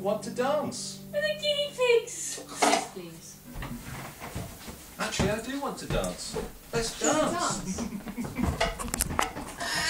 want to dance. With the guinea pigs. Yes, please. Actually, I do want to dance. Let's dance.